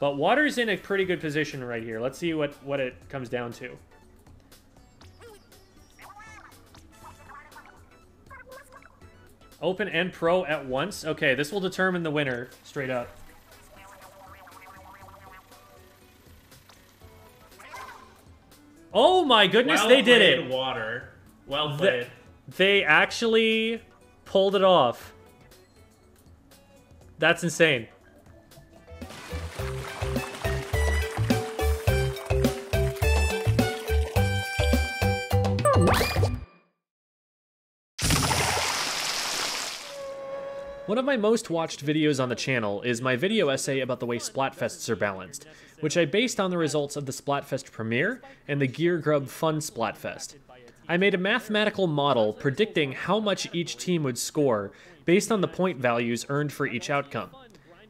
But water's in a pretty good position right here. Let's see what, what it comes down to. Open and pro at once? Okay, this will determine the winner, straight up. Oh my goodness, well they did it! Water. Well played. They actually pulled it off. That's insane. One of my most watched videos on the channel is my video essay about the way Splatfests are balanced, which I based on the results of the Splatfest premiere and the Gear Grub Fun Splatfest. I made a mathematical model predicting how much each team would score based on the point values earned for each outcome.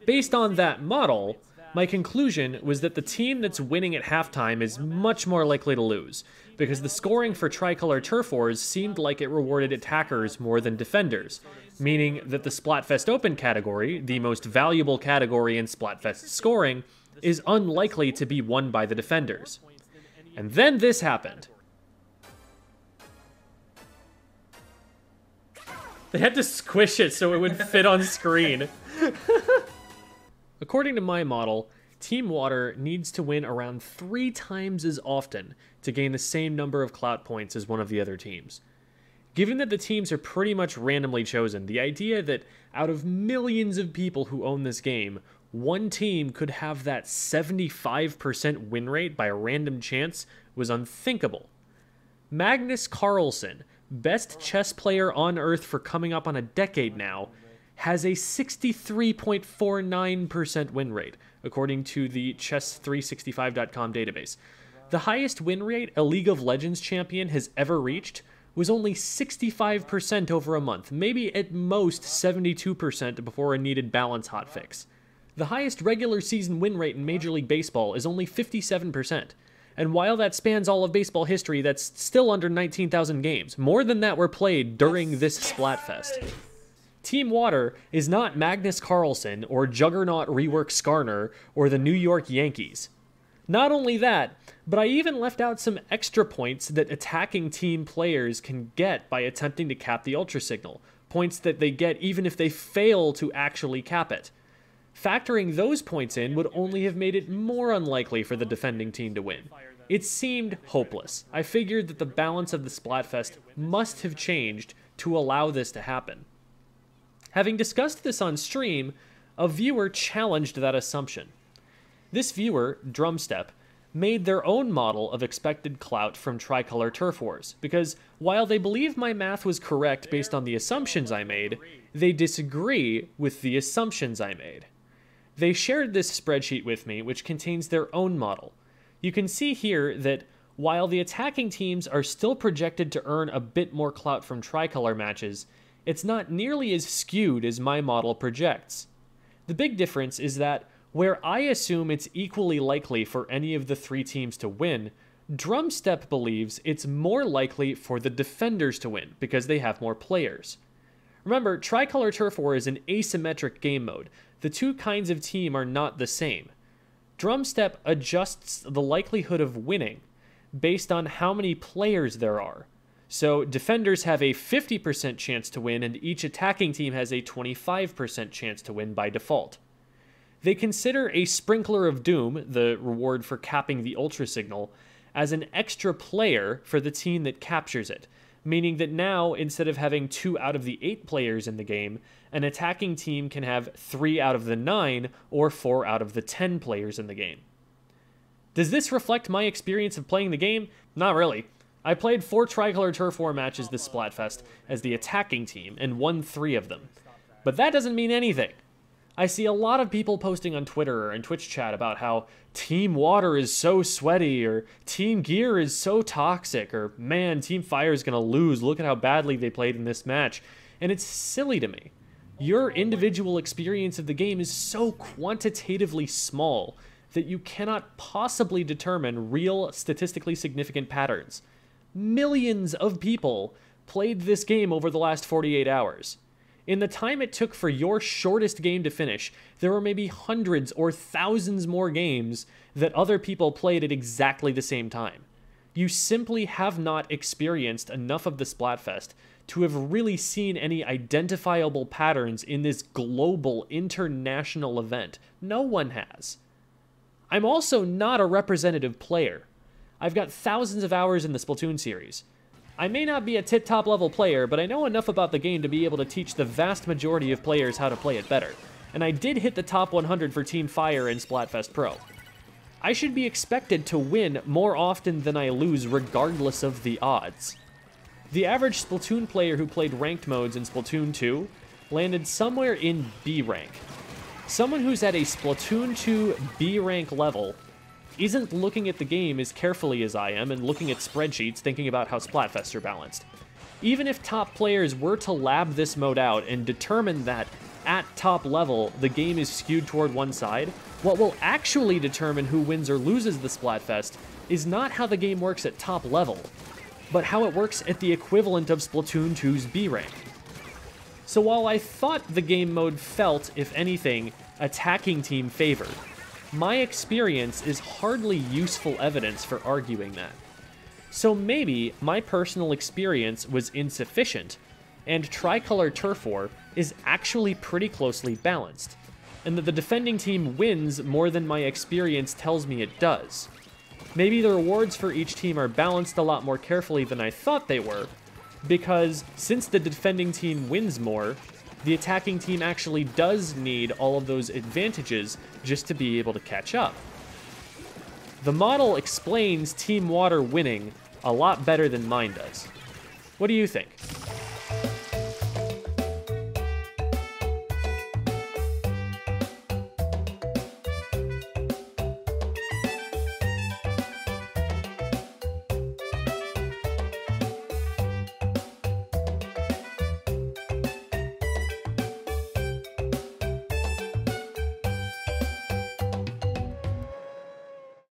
Based on that model, my conclusion was that the team that's winning at halftime is much more likely to lose, because the scoring for Tricolor Turf Wars seemed like it rewarded attackers more than defenders, meaning that the Splatfest Open category, the most valuable category in Splatfest scoring, is unlikely to be won by the defenders. And then this happened. They had to squish it so it would fit on screen. According to my model, Team Water needs to win around three times as often to gain the same number of clout points as one of the other teams. Given that the teams are pretty much randomly chosen, the idea that out of millions of people who own this game, one team could have that 75% win rate by a random chance was unthinkable. Magnus Carlsen, best chess player on Earth for coming up on a decade now, has a 63.49% win rate, according to the chess365.com database. The highest win rate a League of Legends champion has ever reached was only 65% over a month, maybe at most 72% before a needed balance hotfix. The highest regular season win rate in Major League Baseball is only 57%. And while that spans all of baseball history, that's still under 19,000 games. More than that were played during this Splatfest. Team Water is not Magnus Carlsen or Juggernaut Rework Skarner or the New York Yankees. Not only that, but I even left out some extra points that attacking team players can get by attempting to cap the Ultra Signal, points that they get even if they fail to actually cap it. Factoring those points in would only have made it more unlikely for the defending team to win. It seemed hopeless. I figured that the balance of the Splatfest must have changed to allow this to happen. Having discussed this on stream, a viewer challenged that assumption. This viewer, Drumstep, made their own model of expected clout from Tricolor Turf Wars, because while they believe my math was correct based on the assumptions I made, they disagree with the assumptions I made. They shared this spreadsheet with me, which contains their own model. You can see here that while the attacking teams are still projected to earn a bit more clout from tricolor matches, it's not nearly as skewed as my model projects. The big difference is that where I assume it's equally likely for any of the three teams to win, Drumstep believes it's more likely for the defenders to win because they have more players. Remember, Tricolor Turf War is an asymmetric game mode. The two kinds of team are not the same. Drumstep adjusts the likelihood of winning based on how many players there are. So defenders have a 50% chance to win, and each attacking team has a 25% chance to win by default. They consider a Sprinkler of Doom, the reward for capping the Ultra Signal, as an extra player for the team that captures it, meaning that now, instead of having two out of the eight players in the game, an attacking team can have three out of the nine or four out of the ten players in the game. Does this reflect my experience of playing the game? Not really. I played four Tricolor Turf War matches this Splatfest as the attacking team and won three of them. But that doesn't mean anything. I see a lot of people posting on Twitter and Twitch chat about how Team Water is so sweaty, or Team Gear is so toxic, or man, Team Fire is going to lose. Look at how badly they played in this match. And it's silly to me. Your individual experience of the game is so quantitatively small that you cannot possibly determine real statistically significant patterns. Millions of people played this game over the last 48 hours. In the time it took for your shortest game to finish, there were maybe hundreds or thousands more games that other people played at exactly the same time. You simply have not experienced enough of the Splatfest to have really seen any identifiable patterns in this global international event. No one has. I'm also not a representative player. I've got thousands of hours in the Splatoon series. I may not be a tip top level player, but I know enough about the game to be able to teach the vast majority of players how to play it better. And I did hit the top 100 for Team Fire in Splatfest Pro. I should be expected to win more often than I lose regardless of the odds. The average Splatoon player who played ranked modes in Splatoon 2 landed somewhere in B rank. Someone who's at a Splatoon 2 B rank level isn't looking at the game as carefully as I am and looking at spreadsheets thinking about how Splatfests are balanced. Even if top players were to lab this mode out and determine that at top level the game is skewed toward one side, what will actually determine who wins or loses the Splatfest is not how the game works at top level, but how it works at the equivalent of Splatoon 2's B rank. So while I thought the game mode felt, if anything, attacking team favored, my experience is hardly useful evidence for arguing that. So maybe my personal experience was insufficient, and Tricolor Turf War is actually pretty closely balanced, and that the defending team wins more than my experience tells me it does. Maybe the rewards for each team are balanced a lot more carefully than I thought they were, because since the defending team wins more, the attacking team actually does need all of those advantages just to be able to catch up. The model explains Team Water winning a lot better than mine does. What do you think?